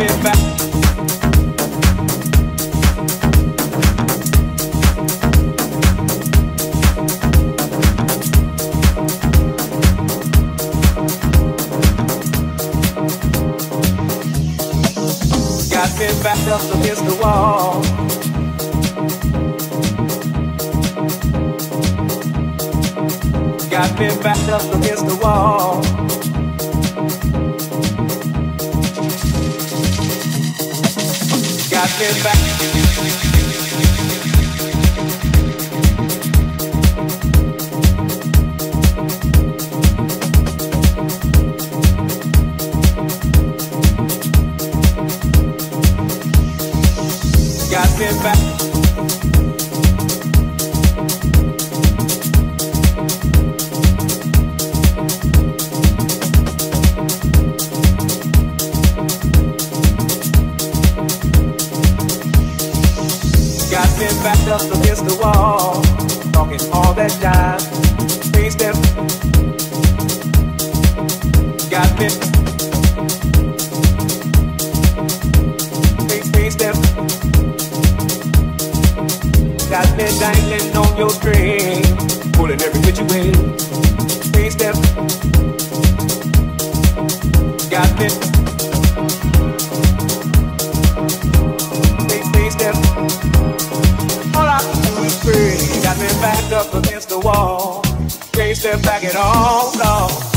coming back. backed up against the wall. Got me backed up against the wall. Got me back. up against the wall. Can't step back at all, no.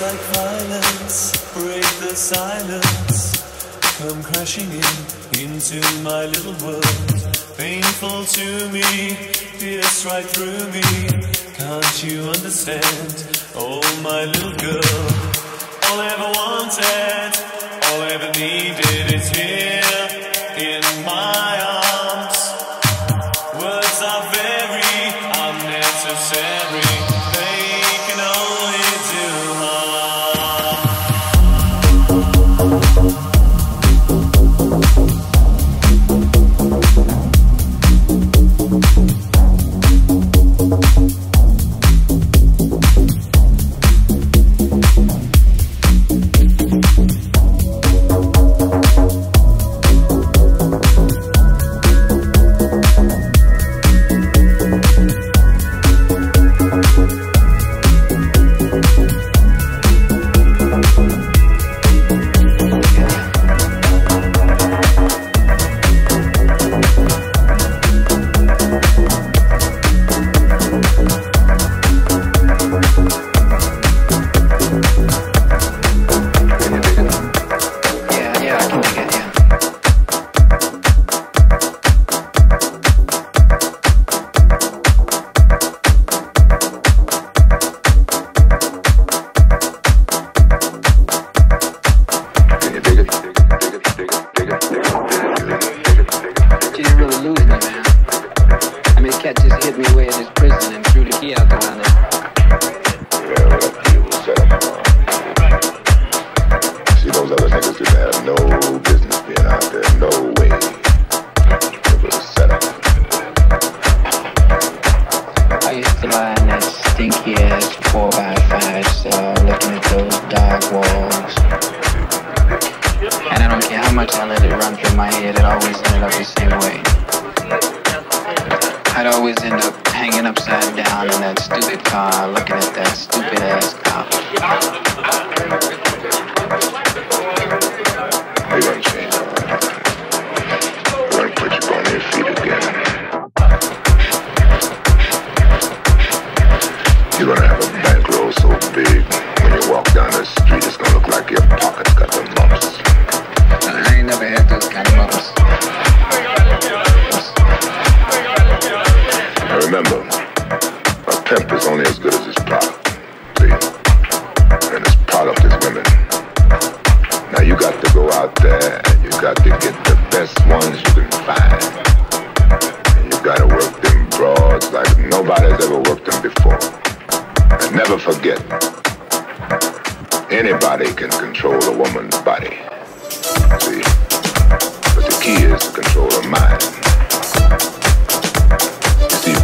like violence, break the silence. Come crashing in into my little world. Painful to me, pierce right through me. Can't you understand? Oh, my little girl. All I ever wanted, all I ever needed is here in my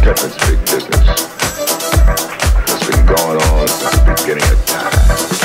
difference, big business. It's been going on since the beginning of time.